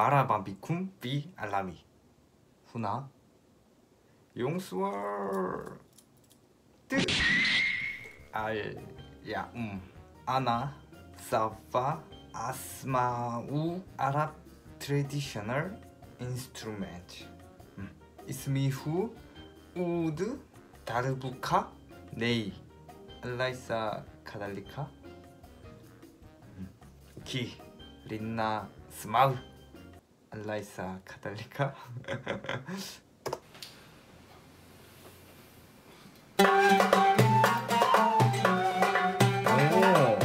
마라바비쿰 비 알라미 후나. 용수월. 뜻알야음. 아나 사파 아스마우 아랍 트레디셔널 인스트루멘트 이스미후 우드 다르부카 네이. 알라이사 카달리카. 기 린나 스마우 알 라이사 카달리카 오.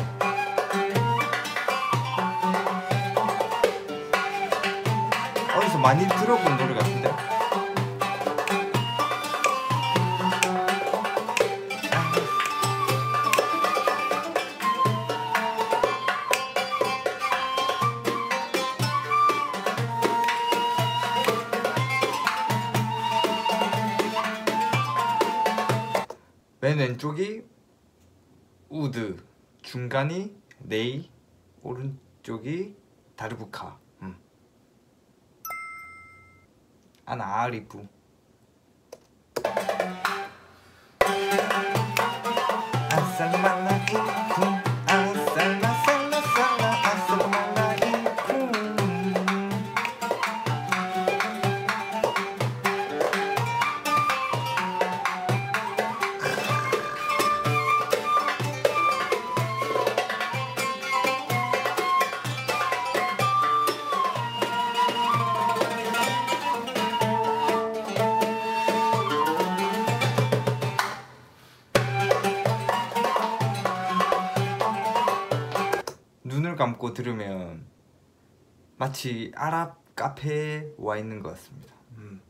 어디서 많이 들어본 맨 왼쪽이 우드, 중간이 네이, 오른쪽이 다르부카. 음. 아나 아리부. 아살말 눈을 감고 들으면 마치 아랍 카페에 와 있는 것 같습니다. 음.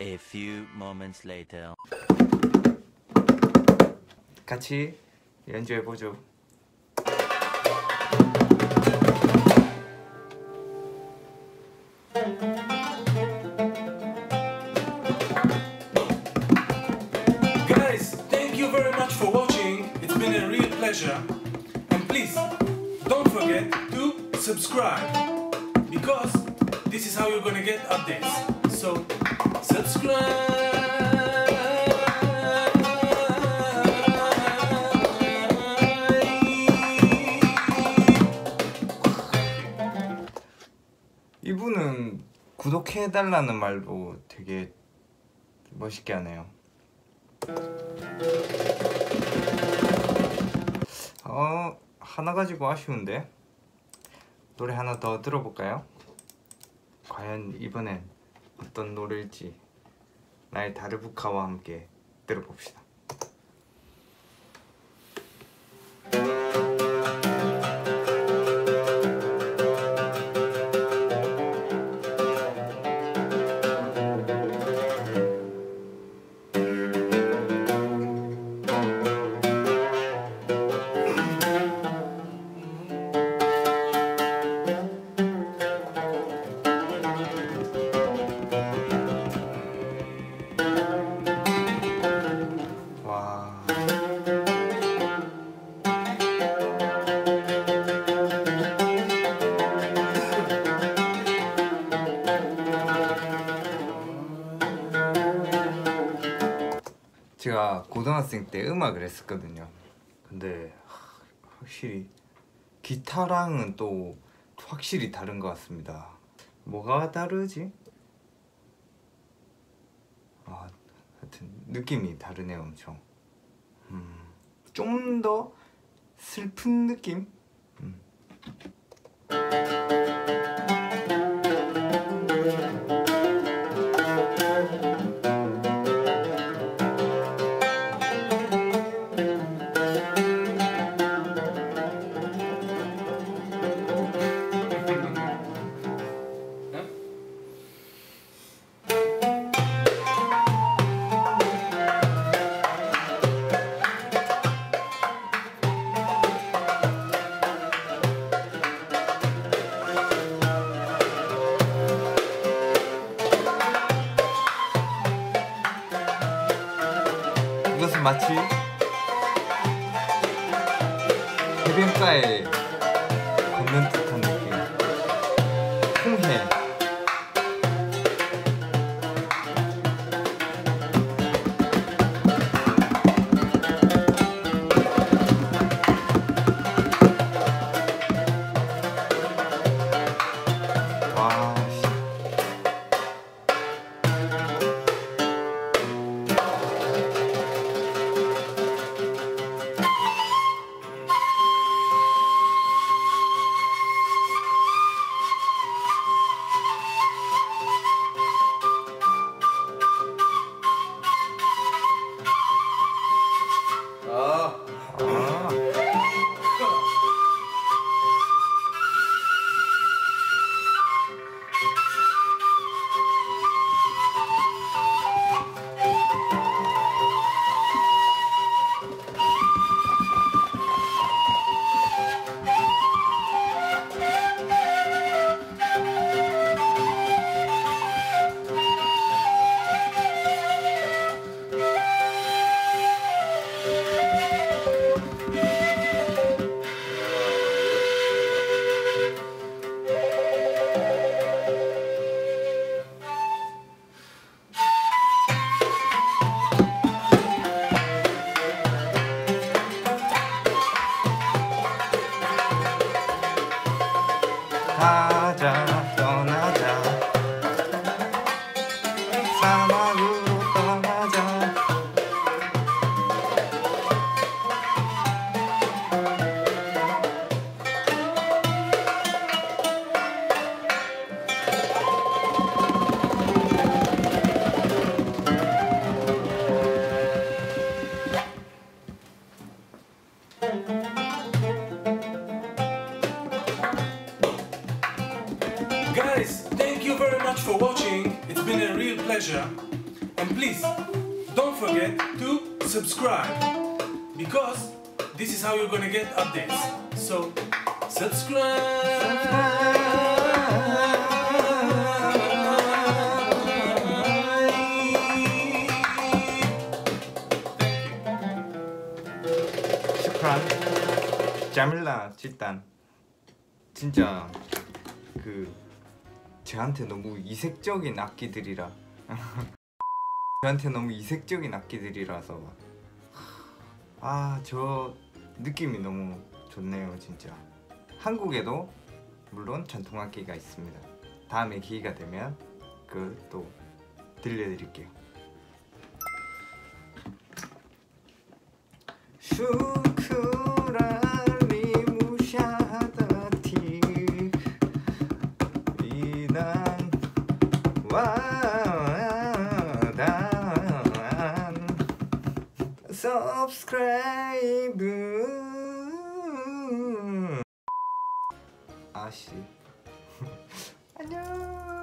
A few moments later. 같이 연주해 보죠. Guys, thank you very much for watching. It's been a real pleasure. And please, don't forget to subscribe because this is how you're gonna get updates. So, subscribe. 구독해 달라는 말도 되게 멋있게 하네요. 어 하나 가지고 아쉬운데 노래 하나 더 들어볼까요? 과연 이번엔 어떤 노래일지 나의 다르부카와 함께 들어봅시다. 제가 고등학생 때 음악을 했었거든요. 근데 하, 확실히 기타랑은 또 확실히 다른 것 같습니다. 뭐가 다르지? 아, 하여튼 느낌이 다르네요, 엄청. 음, 좀 더 슬픈 느낌? 마치 해변가에 걷는 듯 떠 been a real pleasure. And please, don't forget to subscribe because this is how you're gonna get updates. So, subscribe. 슈크란 자밀라 칠단 진짜 그 저한테 너무 이색적인 악기들이라. 저한테 너무 이색적인 악기들이라서 아 저 느낌이 너무 좋네요 진짜. 한국에도 물론 전통 악기가 있습니다. 다음에 기회가 되면 그 또 들려드릴게요. 슈 subscribe 아씨 안녕